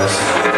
ます。